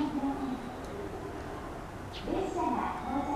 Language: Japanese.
列車が到着